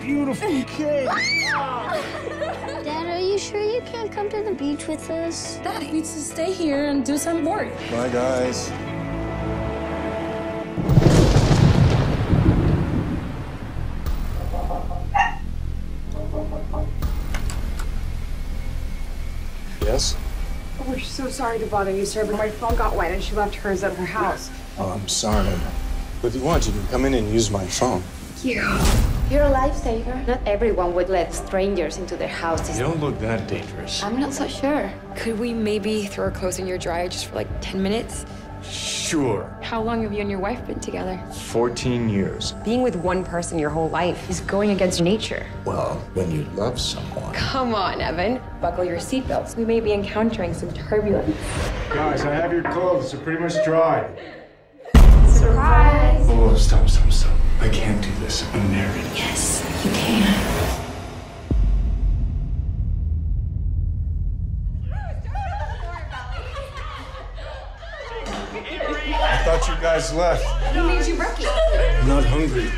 beautiful cake. Dad, are you sure you can't come to the beach with us? Dad needs to stay here and do some work. Bye, guys. Yes? Oh, we're so sorry to bother you, sir, but my phone got wet and she left hers at her house. Oh, I'm sorry. But if you want, you can come in and use my phone. You. You're a lifesaver. Not everyone would let strangers into their houses. You don't look that dangerous. I'm not so sure. Could we maybe throw our clothes in your dryer just for like 10 minutes? Sure. How long have you and your wife been together? 14 years. Being with one person your whole life is going against nature. Well, when you love someone. Come on, Evan. Buckle your seatbelts. We may be encountering some turbulence. Guys, I have your clothes. They're pretty much dry. Surprise! Oh, stop, stop, stop. I can't do this. I'm married. Yes, you can. I thought you guys left. Who made you rookie? I'm not hungry.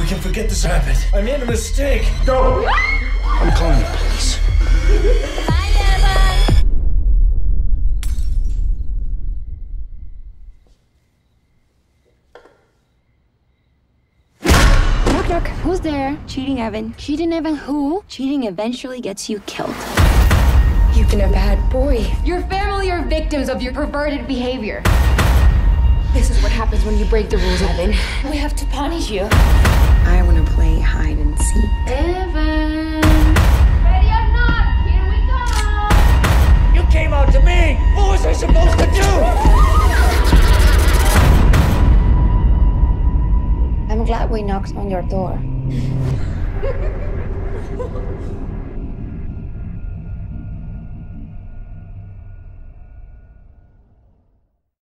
We can forget this happened. I made a mistake. Go! I'm calling the police. Knock, knock. Who's there? Cheating, Evan. Cheating Evan who? Cheating eventually gets you killed. You've been a bad boy. Your family are victims of your perverted behavior. This is what happens when you break the rules, Evan. We have to punish you. I want to play hide and seek. Evan. We knocked on your door.